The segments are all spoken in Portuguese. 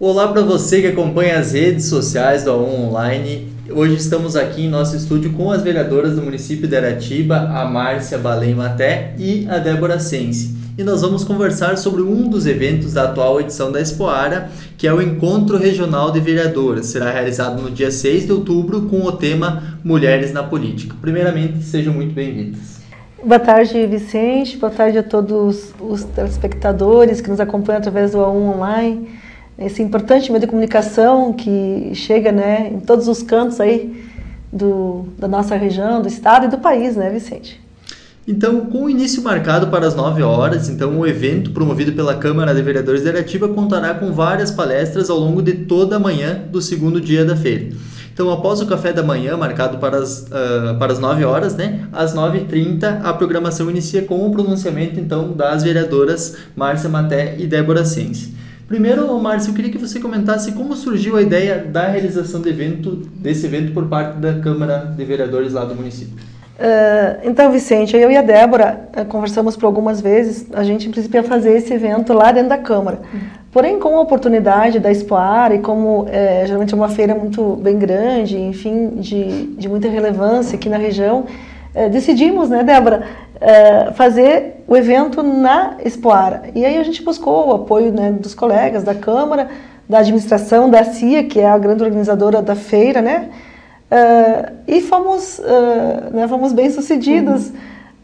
Olá para você que acompanha as redes sociais do A1 Online. Hoje estamos aqui em nosso estúdio com as vereadoras do município de Aratiba, a Márcia Balém Maté e a Débora Sense. E nós vamos conversar sobre um dos eventos da atual edição da Expoara, que é o Encontro Regional de Vereadoras. Será realizado no dia 6 de outubro com o tema Mulheres na Política. Primeiramente, sejam muito bem-vindas. Boa tarde, Vicente. Boa tarde a todos os telespectadores que nos acompanham através do A1 Online esse importante meio de comunicação que chega né, em todos os cantos aí do, da nossa região, do estado e do país, né, Vicente? Então, com o início marcado para as 9 horas, então o evento promovido pela Câmara de Vereadores de Aratiba contará com várias palestras ao longo de toda a manhã do segundo dia da feira. Então, após o café da manhã, marcado para as, uh, para as 9 horas, né, às 9h30, a programação inicia com o pronunciamento então das vereadoras Márcia Maté e Débora Sens. Primeiro, Márcio, eu queria que você comentasse como surgiu a ideia da realização evento, desse evento por parte da Câmara de Vereadores lá do município. Uh, então, Vicente, eu e a Débora uh, conversamos por algumas vezes. A gente, em princípio, ia fazer esse evento lá dentro da Câmara. Porém, com a oportunidade da Expoar e como é, geralmente é uma feira muito bem grande, enfim, de, de muita relevância aqui na região, é, decidimos, né, Débora, é, fazer o evento na Expoara. E aí a gente buscou o apoio né, dos colegas da Câmara, da administração, da CIA, que é a grande organizadora da feira, né? Uh, e fomos, uh, né, fomos bem sucedidos uhum.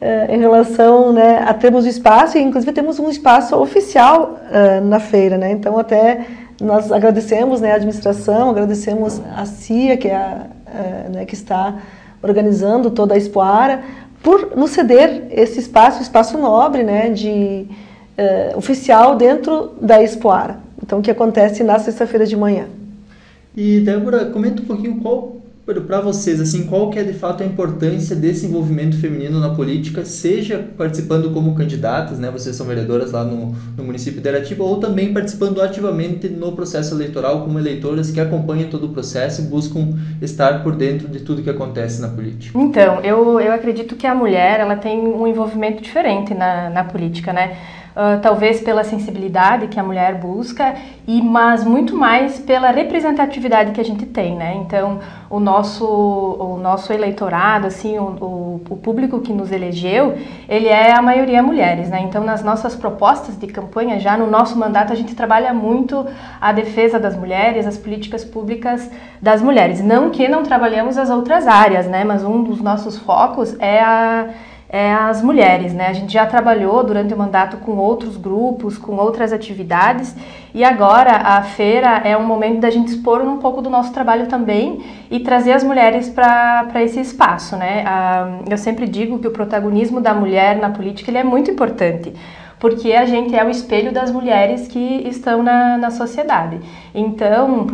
uh, em relação né, a termos o espaço, e inclusive temos um espaço oficial na feira, né? Então até nós agradecemos né, a administração, agradecemos a CIA, que, é a, né, que está organizando toda a Expoara, por nos ceder esse espaço, espaço nobre, né, de uh, oficial dentro da Expoara. Então, que acontece na sexta-feira de manhã. E Débora, comenta um pouquinho qual para vocês, assim, qual que é de fato a importância desse envolvimento feminino na política, seja participando como candidatas, né, vocês são vereadoras lá no, no município de Aratiba, ou também participando ativamente no processo eleitoral como eleitoras que acompanham todo o processo e buscam estar por dentro de tudo que acontece na política? Então, eu, eu acredito que a mulher ela tem um envolvimento diferente na, na política, né? Uh, talvez pela sensibilidade que a mulher busca, e mas muito mais pela representatividade que a gente tem, né? Então, o nosso, o nosso eleitorado, assim, o, o, o, público que nos elegeu, ele é a maioria mulheres, né? Então, nas nossas propostas de campanha, já no nosso mandato, a gente trabalha muito a defesa das mulheres, as políticas públicas das mulheres. Não que não trabalhemos as outras áreas, né? Mas um dos nossos focos é a é as mulheres, né? A gente já trabalhou durante o mandato com outros grupos, com outras atividades e agora a feira é um momento da gente expor um pouco do nosso trabalho também e trazer as mulheres para esse espaço, né? Ah, eu sempre digo que o protagonismo da mulher na política ele é muito importante porque a gente é o espelho das mulheres que estão na, na sociedade. Então,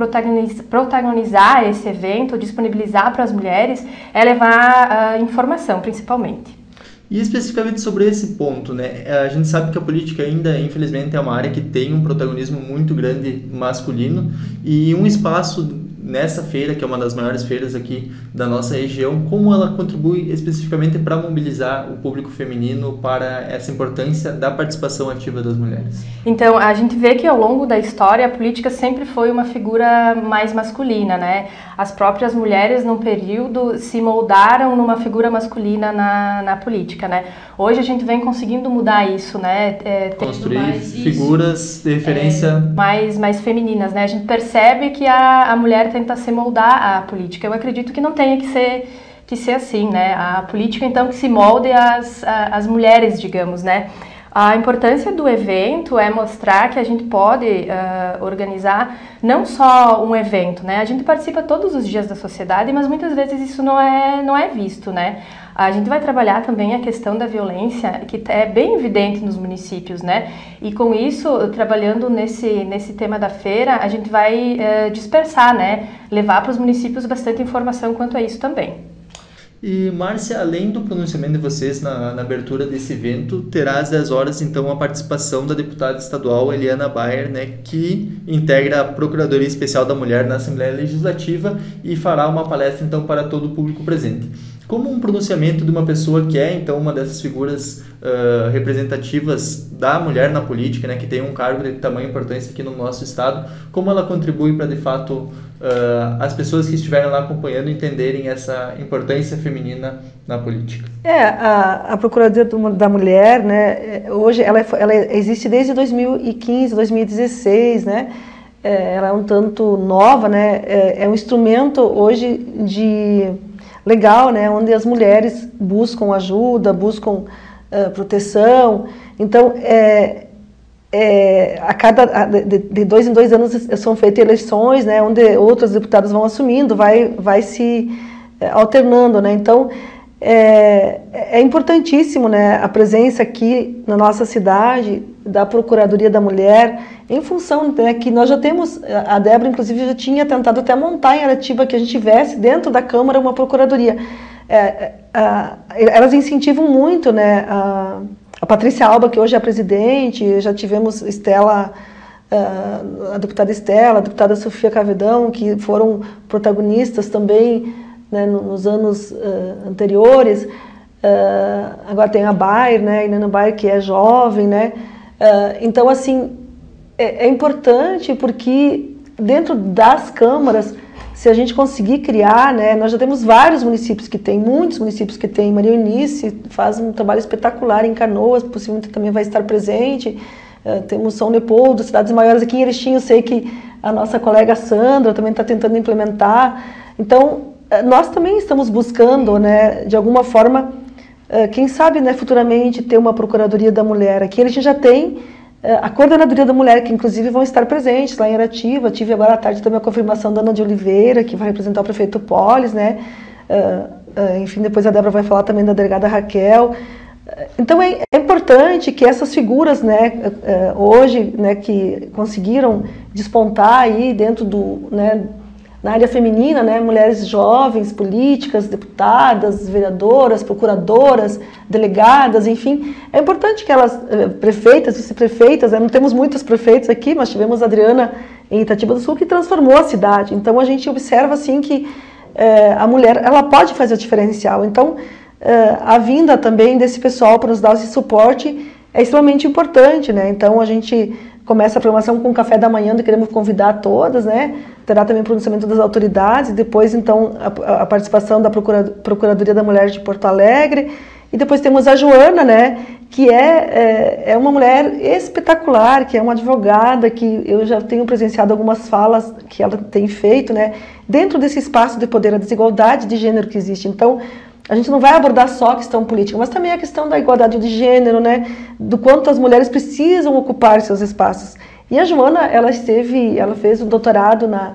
protagonizar esse evento, disponibilizar para as mulheres, é levar uh, informação, principalmente. E especificamente sobre esse ponto, né? A gente sabe que a política ainda, infelizmente, é uma área que tem um protagonismo muito grande masculino e um espaço nessa feira, que é uma das maiores feiras aqui da nossa região, como ela contribui especificamente para mobilizar o público feminino para essa importância da participação ativa das mulheres? Então, a gente vê que ao longo da história a política sempre foi uma figura mais masculina, né? As próprias mulheres, num período, se moldaram numa figura masculina na, na política, né? Hoje a gente vem conseguindo mudar isso, né? É, Construir figuras isso, de referência é, mais, mais femininas, né? A gente percebe que a, a mulher tentar se moldar à política. Eu acredito que não tenha que ser que ser assim, né? A política então que se molde às, às mulheres, digamos, né? A importância do evento é mostrar que a gente pode uh, organizar não só um evento, né? A gente participa todos os dias da sociedade, mas muitas vezes isso não é, não é visto, né? A gente vai trabalhar também a questão da violência, que é bem evidente nos municípios, né? E com isso, trabalhando nesse, nesse tema da feira, a gente vai uh, dispersar, né? Levar para os municípios bastante informação quanto a isso também. E, Márcia, além do pronunciamento de vocês na, na, abertura desse evento, terá às 10 horas, então, a participação da deputada estadual Eliana Bayer, né, que integra a Procuradoria Especial da Mulher na Assembleia Legislativa e fará uma palestra, então, para todo o público presente. Como um pronunciamento de uma pessoa que é então uma dessas figuras uh, representativas da mulher na política, né, que tem um cargo de tamanha importância aqui no nosso estado, como ela contribui para de fato uh, as pessoas que estiveram lá acompanhando entenderem essa importância feminina na política? É, a, a Procuradoria da Mulher, né, hoje ela, é ela existe desde 2015, 2016, né, é, ela é um tanto nova, né, é, é um instrumento hoje de legal, né, onde as mulheres buscam ajuda, buscam uh, proteção. Então, é, é, a cada de, de, dois em dois anos são feitas eleições, né, onde outros deputados vão assumindo, vai, vai se é, alternando, né. Então, é, é importantíssimo, né, a presença aqui na nossa cidade da Procuradoria da Mulher, em função né, que nós já temos, a Débora inclusive já tinha tentado até montar em Aratiba que a gente tivesse dentro da Câmara uma Procuradoria. É, é, elas incentivam muito, né, a, a, Patrícia Alba, que hoje é a presidente, já tivemos Estela, a, a deputada Estela, a deputada Sofia Cavedão, que foram protagonistas também né, nos anos uh, anteriores. Uh, agora tem a Bayer, né, a Inana Bayer, que é jovem, né, Uh, então, assim, é, é, importante porque dentro das câmaras, se a gente conseguir criar, né, nós já temos vários municípios que têm, muitos municípios que têm. Maria Eunice faz um trabalho espetacular em Canoas, possivelmente também vai estar presente. Uh, temos São Leopoldo, cidades maiores aqui em Erechim, eu sei que a nossa colega Sandra também está tentando implementar. Então, uh, nós também estamos buscando, né, de alguma forma, quem sabe, né, futuramente, ter uma Procuradoria da Mulher. Aqui a gente já tem ah, a Coordenadoria da Mulher, que inclusive vão estar presentes lá em Arativa. Tive agora à tarde também a confirmação da Ana de Oliveira, que vai representar o prefeito Polis, né? Uh, enfim, depois a Débora vai falar também da delegada Raquel. Então é, é importante que essas figuras, né, hoje, né, que conseguiram despontar aí dentro do, né, na área feminina, né, mulheres jovens, políticas, deputadas, vereadoras, procuradoras, delegadas, enfim. É importante que elas, eh, prefeitas, vice-prefeitas, né, não temos muitas prefeitas aqui, mas tivemos a Adriana em Itatiba do Sul que transformou a cidade. Então a gente observa assim que é, a mulher ela pode fazer o diferencial. Então é, a vinda também desse pessoal para nos dar esse suporte é extremamente importante, né? Então a gente começa a programação com o café da manhã, queremos convidar todas, né? Terá também o pronunciamento das autoridades, depois então a, a participação da Procura, Procuradoria da Mulher de Porto Alegre, e depois temos a Joana, né? Que é, é, é uma mulher espetacular, que é uma advogada, que eu já tenho presenciado algumas falas que ela tem feito, né? Dentro desse espaço de poder, a desigualdade de gênero que existe. Então, a gente não vai abordar só a questão política, mas também a questão da igualdade de gênero, né? Do quanto as mulheres precisam ocupar seus espaços. E a Joana, ela esteve, ela fez um doutorado na,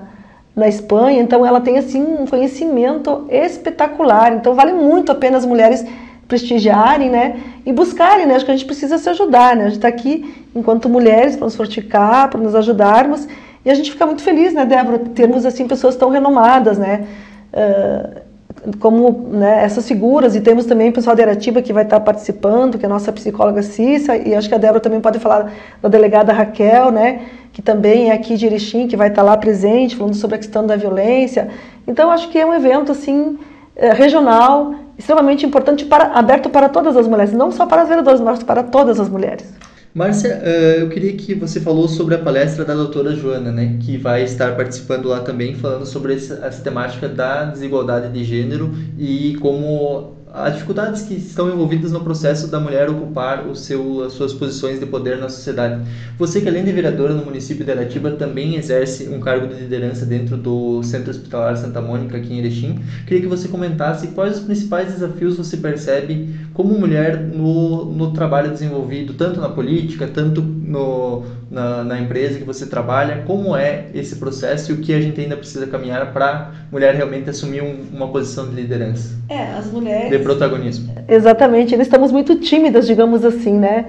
na Espanha, então ela tem assim um conhecimento espetacular. Então vale muito a pena as mulheres prestigiarem, né? E buscarem, né? Acho que a gente precisa se ajudar, né? A gente está aqui enquanto mulheres para nos fortificar, para nos ajudarmos. E a gente fica muito feliz, né, Débora, termos assim pessoas tão renomadas, né? Uh, como né, essas figuras, e temos também o pessoal de Aratiba que vai estar participando, que é a nossa psicóloga Cissa, e acho que a Débora também pode falar da delegada Raquel, né, que também é aqui de Erechim, que vai estar lá presente, falando sobre a questão da violência. Então, acho que é um evento, assim, eh, regional, extremamente importante, para, aberto para todas as mulheres, não só para as vereadoras, mas para todas as mulheres. Márcia, uh, eu queria que você falou sobre a palestra da doutora Joana, né, que vai estar participando lá também, falando sobre essa, essa temática da desigualdade de gênero e como as dificuldades que estão envolvidas no processo da mulher ocupar o seu, as suas posições de poder na sociedade. Você que além de vereadora no município de Aratiba também exerce um cargo de liderança dentro do Centro Hospitalar Santa Mônica aqui em Erechim, queria que você comentasse quais os principais desafios você percebe como mulher no, no trabalho desenvolvido, tanto na política, tanto no, na, na empresa que você trabalha, como é esse processo e o que a gente ainda precisa caminhar para mulher realmente assumir um, uma posição de liderança. É, as mulheres... De protagonismo. Exatamente, nós estamos muito tímidas, digamos assim, né?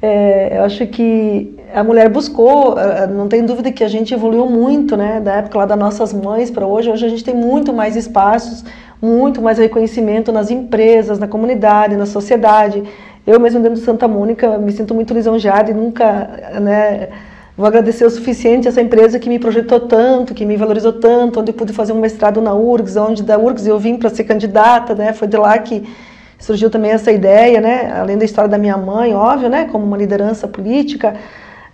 É, eu acho que a mulher buscou, não tem dúvida que a gente evoluiu muito, né? Da época lá das nossas mães para hoje, hoje a gente tem muito mais espaços, muito mais reconhecimento nas empresas, na comunidade, na sociedade. Eu mesmo dentro de Santa Mônica me sinto muito lisonjeada e nunca, né, Vou agradecer o suficiente a essa empresa que me projetou tanto, que me valorizou tanto, onde eu pude fazer um mestrado na URGS, onde da URGS eu vim para ser candidata, né? Foi de lá que surgiu também essa ideia, né? Além da história da minha mãe, óbvio, né? Como uma liderança política.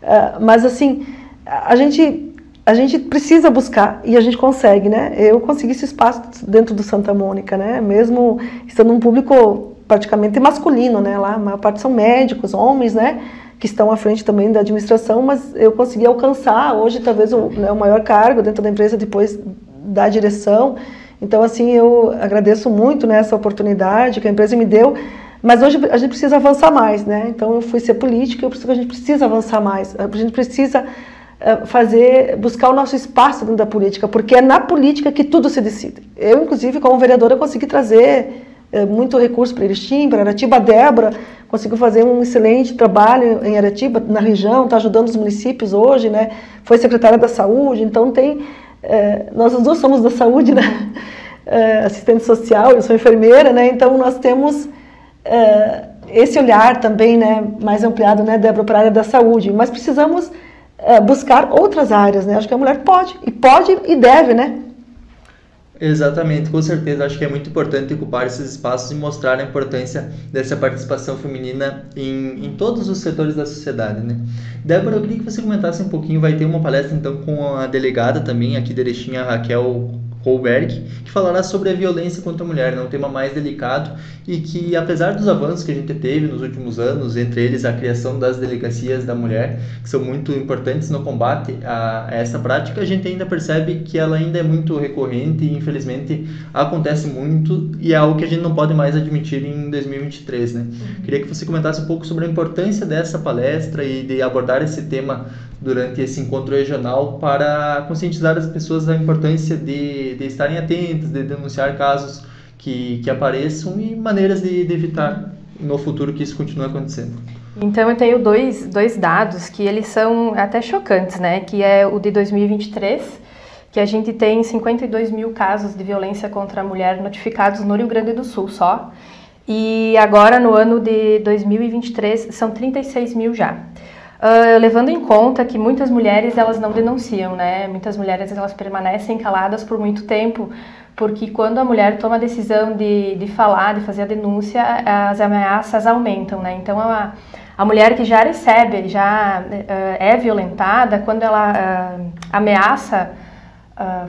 Uh, mas, assim, a gente, a gente precisa buscar e a gente consegue, né? Eu consegui esse espaço dentro do Santa Mônica, né? Mesmo estando um público praticamente masculino, né? Lá a maior parte são médicos, homens, né? que estão à frente também da administração, mas eu consegui alcançar hoje talvez o, né, o maior cargo dentro da empresa depois da direção. Então, assim, eu agradeço muito né, essa oportunidade que a empresa me deu, mas hoje a gente precisa avançar mais, né? Então, eu fui ser política, eu preciso, a gente precisa avançar mais, a gente precisa fazer, buscar o nosso espaço dentro da política, porque é na política que tudo se decide. Eu, inclusive, como vereadora, consegui trazer é, muito recurso para Erechim, para Aratiba. A Débora conseguiu fazer um excelente trabalho em Aratiba, na região, está ajudando os municípios hoje, né? Foi secretária da Saúde, então tem... É, nós duas somos da saúde, né? É, assistente social, eu sou enfermeira, né? Então nós temos é, esse olhar também, né? Mais ampliado, né, Débora, para a área da saúde. Mas precisamos é, buscar outras áreas, né? Acho que a mulher pode, e pode e deve, né? Exatamente, com certeza. Acho que é muito importante ocupar esses espaços e mostrar a importância dessa participação feminina em, em todos os setores da sociedade, né? Débora, eu queria que você comentasse um pouquinho, vai ter uma palestra então com a delegada também aqui de Erechim, a Raquel Holberg, que falará sobre a violência contra a mulher, né? um tema mais delicado e que, apesar dos avanços que a gente teve nos últimos anos, entre eles a criação das delegacias da mulher, que são muito importantes no combate a, essa prática, a gente ainda percebe que ela ainda é muito recorrente e, infelizmente, acontece muito e é algo que a gente não pode mais admitir em 2023. Né? Uhum. Queria que você comentasse um pouco sobre a importância dessa palestra e de abordar esse tema durante esse encontro regional para conscientizar as pessoas da importância de, de estarem atentas, de denunciar casos que, que apareçam e maneiras de, de evitar no futuro que isso continue acontecendo. Então eu tenho dois, dois dados que eles são até chocantes, né? Que é o de 2023, que a gente tem 52 mil casos de violência contra a mulher notificados no Rio Grande do Sul só. E agora no ano de 2023 são 36 mil já. Uh, levando em conta que muitas mulheres elas não denunciam, né? Muitas mulheres elas permanecem caladas por muito tempo, porque quando a mulher toma a decisão de, de falar, de fazer a denúncia, as ameaças aumentam, né? Então a, a mulher que já recebe, já uh, é violentada, quando ela uh, ameaça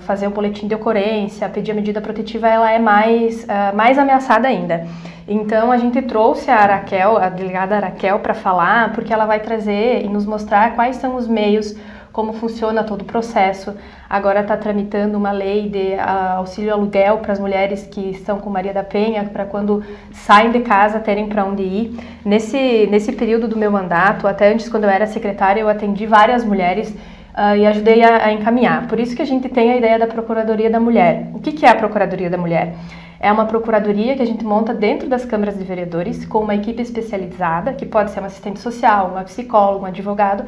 fazer o boletim de ocorrência, pedir a medida protetiva, ela é mais, mais ameaçada ainda. Então a gente trouxe a Raquel, a delegada Raquel, para falar, porque ela vai trazer e nos mostrar quais são os meios, como funciona todo o processo. Agora está tramitando uma lei de uh, auxílio aluguel para as mulheres que estão com Maria da Penha, para quando saem de casa terem para onde ir. Nesse, nesse período do meu mandato, até antes, quando eu era secretária, eu atendi várias mulheres uh, e ajudei a, a, encaminhar. Por isso que a gente tem a ideia da Procuradoria da Mulher. O que, que é a Procuradoria da Mulher? É uma procuradoria que a gente monta dentro das câmaras de vereadores com uma equipe especializada, que pode ser um assistente social, uma psicóloga, um advogado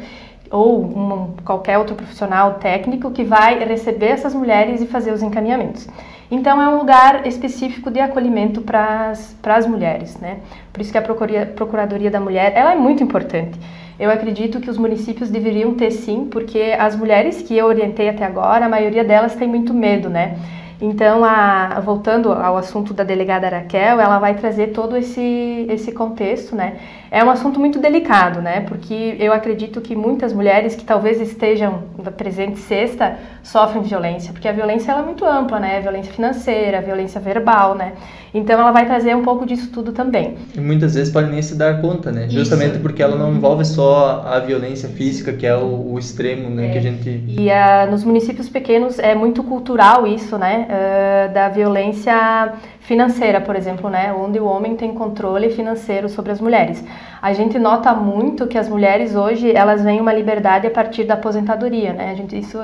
ou um, qualquer outro profissional técnico que vai receber essas mulheres e fazer os encaminhamentos. Então é um lugar específico de acolhimento para as mulheres, né? Por isso que a Procuradoria, da Mulher ela é muito importante. Eu acredito que os municípios deveriam ter sim, porque as mulheres que eu orientei até agora, a maioria delas tem muito medo, né? Então, a, voltando ao assunto da delegada Raquel, ela vai trazer todo esse, esse contexto, né? É um assunto muito delicado, né? Porque eu acredito que muitas mulheres que talvez estejam presente sexta sofrem violência, porque a violência é muito ampla, né? A violência financeira, a violência verbal, né? Então ela vai trazer um pouco disso tudo também. E muitas vezes pode nem se dar conta, né? Isso. Justamente porque ela não envolve só a violência física, que é o, o extremo, né? É. Que a gente... E uh, nos municípios pequenos é muito cultural isso, né? Uh, da violência financeira, por exemplo, né? Onde o homem tem controle financeiro sobre as mulheres a gente nota muito que as mulheres hoje elas veem uma liberdade a partir da aposentadoria, né? A gente isso,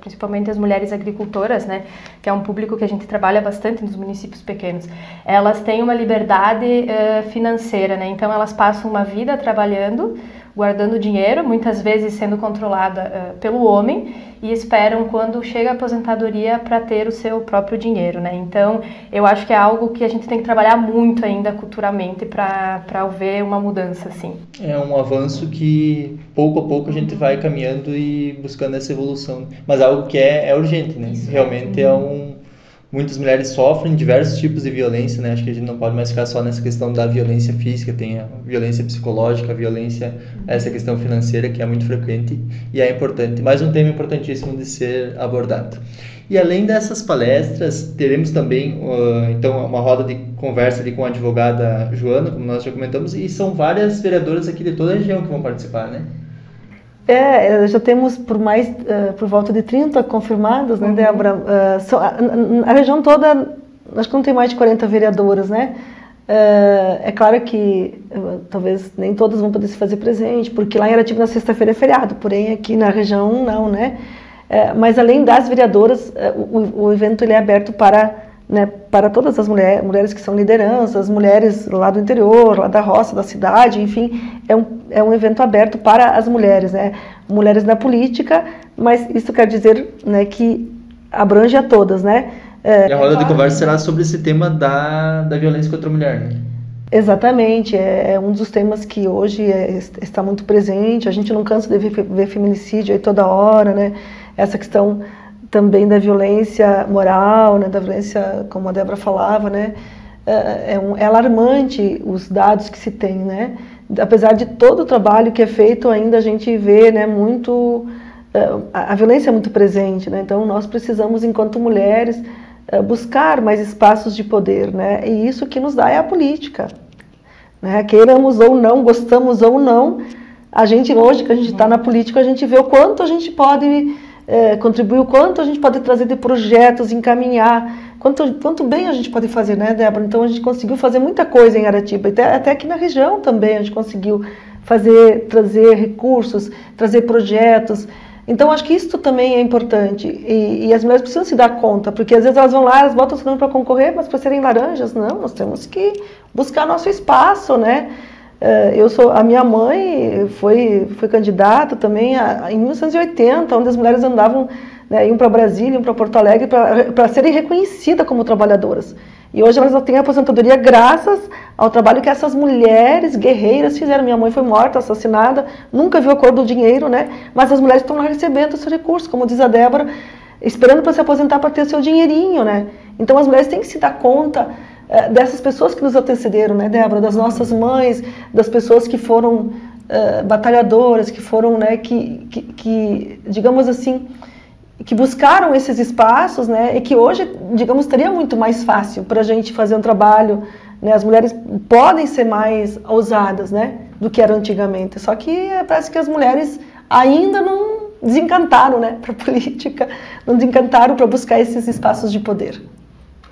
principalmente as mulheres agricultoras, né? Que é um público que a gente trabalha bastante nos municípios pequenos. Elas têm uma liberdade financeira, né? Então elas passam uma vida trabalhando guardando dinheiro, muitas vezes sendo controlada uh, pelo homem, e esperam quando chega a aposentadoria para ter o seu próprio dinheiro, né? Então, eu acho que é algo que a gente tem que trabalhar muito ainda culturalmente para ver uma mudança, assim. É um avanço que pouco a pouco a gente vai caminhando e buscando essa evolução, mas algo que é, é urgente, né? Realmente é um muitas mulheres sofrem diversos tipos de violência, né? Acho que a gente não pode mais ficar só nessa questão da violência física, tem a violência psicológica, a violência, essa questão financeira que é muito frequente e é importante, mais um tema importantíssimo de ser abordado. E além dessas palestras, teremos também uh, então uma roda de conversa ali com a advogada Joana, como nós já comentamos, e são várias vereadoras aqui de toda a região que vão participar, né? É, já temos por mais, uh, por volta de 30 confirmados, né, uhum. Débora? Uh, so, a, a, região toda, acho que não tem mais de 40 vereadoras, né? Uh, é claro que talvez nem todas vão poder se fazer presente, porque lá em Aratiba na sexta-feira é feriado, porém aqui na região não, né? mas além das vereadoras, o, o evento ele é aberto para né, para todas as mulheres, mulheres que são lideranças, mulheres lá do interior, lá da roça, da cidade, enfim, é um, é um evento aberto para as mulheres, né, mulheres na política, mas isso quer dizer né, que abrange a todas, né. É, e a roda de conversa será sobre esse tema da, da violência contra a mulher, né? Exatamente, é, é um dos temas que hoje é, está muito presente, a gente não cansa de ver, ver feminicídio aí toda hora, né, essa questão também da violência moral, né, da violência, como a Débora falava, né, é, é, um, é, alarmante os dados que se tem, né, apesar de todo o trabalho que é feito, ainda a gente vê, né, muito, é, a, a violência é muito presente, né, então nós precisamos, enquanto mulheres, é, buscar mais espaços de poder, né, e isso que nos dá é a política, né, queiramos ou não, gostamos ou não, a gente hoje que a gente está na política, a gente vê o quanto a gente pode é, contribuir, o quanto a gente pode trazer de projetos, encaminhar, quanto, quanto bem a gente pode fazer, né, Débora? Então a gente conseguiu fazer muita coisa em Aratiba, até, até aqui na região também a gente conseguiu fazer, trazer recursos, trazer projetos. Então acho que isso também é importante e, e, as mulheres precisam se dar conta, porque às vezes elas vão lá, elas botam o nome para concorrer, mas para serem laranjas, não, nós temos que buscar nosso espaço, né? É, eu sou a minha mãe foi foi candidata também a, em 1980 onde as mulheres andavam né, iam para Brasília iam para Porto Alegre para serem reconhecidas como trabalhadoras. E hoje elas têm aposentadoria graças ao trabalho que essas mulheres guerreiras fizeram. Minha mãe foi morta assassinada nunca viu a cor do dinheiro né? Mas as mulheres estão lá recebendo esse recurso como diz a Débora esperando para se aposentar para ter seu dinheirinho né? Então as mulheres têm que se dar conta dessas pessoas que nos antecederam, né, Débora, das nossas mães, das pessoas que foram uh, batalhadoras, que foram, né, que, que, que, digamos assim, que buscaram esses espaços, né, e que hoje, digamos, estaria muito mais fácil para a gente fazer um trabalho, né, as mulheres podem ser mais ousadas, né, do que era antigamente, só que eh, parece que as mulheres ainda não desencantaram, né, para política, não desencantaram para buscar esses espaços de poder.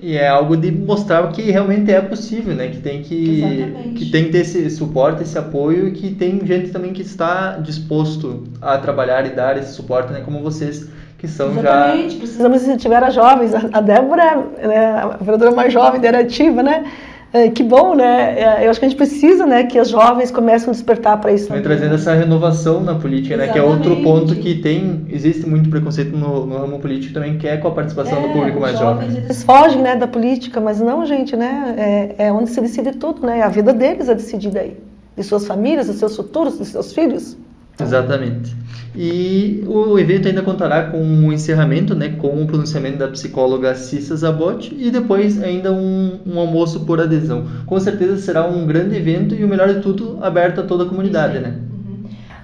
E é algo de mostrar que realmente é possível, né? Que tem que, que tem que ter esse suporte, esse apoio e que tem gente também que está disposto a trabalhar e dar esse suporte, né? Como vocês que são Exatamente. já... Precisamos incentivar as jovens. A Débora, né, a vereadora mais jovem da Erativa, né? É, que bom, né? É, eu acho que a gente precisa, né, que as jovens comecem a despertar para isso. Vem trazendo essa renovação na política, né? Que é outro ponto que tem, existe muito preconceito no, no ramo político também, que é com a participação é, do público mais jovem. Eles fogem, né, da política, mas não, gente, né? É, é onde se decide tudo, né? A vida deles é decidida aí, de suas famílias, dos seus futuros, dos seus filhos. Exatamente. E o evento ainda contará com um encerramento, né, com o pronunciamento da psicóloga Cissa Zabot e depois ainda um, um, almoço por adesão. Com certeza será um grande evento e o melhor de tudo, aberto a toda a comunidade, né?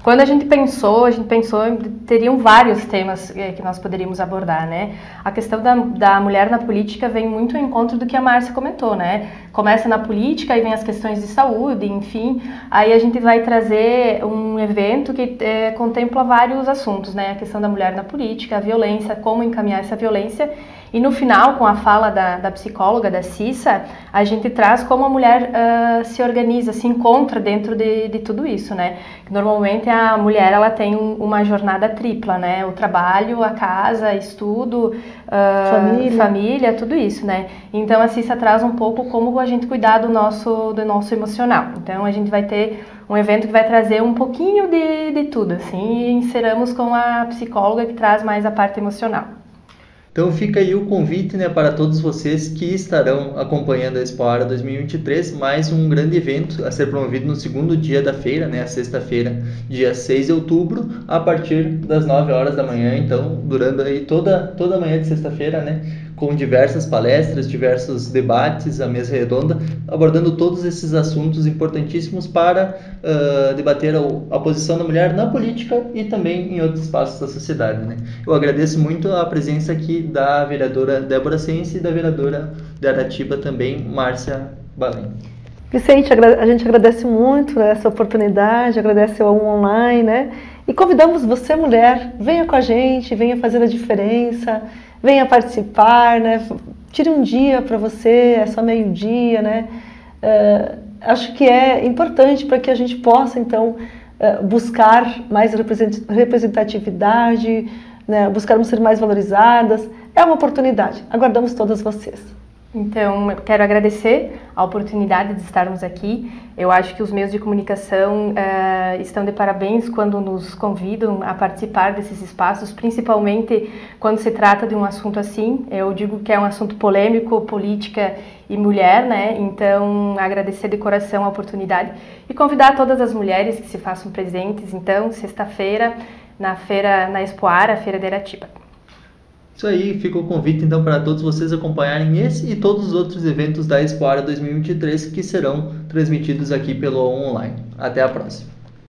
Quando a gente pensou, a gente pensou, teriam vários temas eh, que nós poderíamos abordar, né? A questão da, da mulher na política vem muito ao encontro do que a Márcia comentou, né? Começa na política, aí vem as questões de saúde, enfim. Aí a gente vai trazer um evento que é, contempla vários assuntos, né? A questão da mulher na política, a violência, como encaminhar essa violência e no final, com a fala da, da psicóloga, da Cissa, a gente traz como a mulher uh, se organiza, se encontra dentro de, de tudo isso, né? Normalmente a mulher ela tem um, uma jornada tripla, né? O trabalho, a casa, estudo, uh, família. família, tudo isso, né? Então a Cissa traz um pouco como a gente cuidar do nosso, do nosso emocional. Então a gente vai ter um evento que vai trazer um pouquinho de, de tudo, assim, e inseramos com a psicóloga que traz mais a parte emocional. Então fica aí o convite né, para todos vocês que estarão acompanhando a Expo Ara 2023, mais um grande evento a ser promovido no segundo dia da feira, né, sexta-feira, dia 6 de outubro, a partir das 9 horas da manhã, então durando aí toda, toda a manhã de sexta-feira, né, com diversas palestras, diversos debates, a mesa redonda, abordando todos esses assuntos importantíssimos para uh, debater a, a, posição da mulher na política e também em outros espaços da sociedade. Né? Eu agradeço muito a presença aqui da vereadora Débora Sense e da vereadora de Aratiba também, Márcia Balém. Vicente, a gente agradece muito essa oportunidade, agradece ao online, né? E convidamos você, mulher, venha com a gente, venha fazer a diferença, venha participar, né? Tire um dia para você, é só meio-dia, né? Uh, acho que é importante para que a gente possa, então, uh, buscar mais representatividade, né? buscarmos ser mais valorizadas. É uma oportunidade. Aguardamos todas vocês. Então, quero agradecer a oportunidade de estarmos aqui. Eu acho que os meios de comunicação uh, estão de parabéns quando nos convidam a participar desses espaços, principalmente quando se trata de um assunto assim. Eu digo que é um assunto polêmico, política e mulher, né? Então, agradecer de coração a oportunidade e convidar todas as mulheres que se façam presentes. Então, sexta-feira, na feira, na Expoara, Feira de Aratiba. Isso aí, fica o convite então para todos vocês acompanharem esse e todos os outros eventos da Expo Área 2023 que serão transmitidos aqui pelo online. Até a próxima.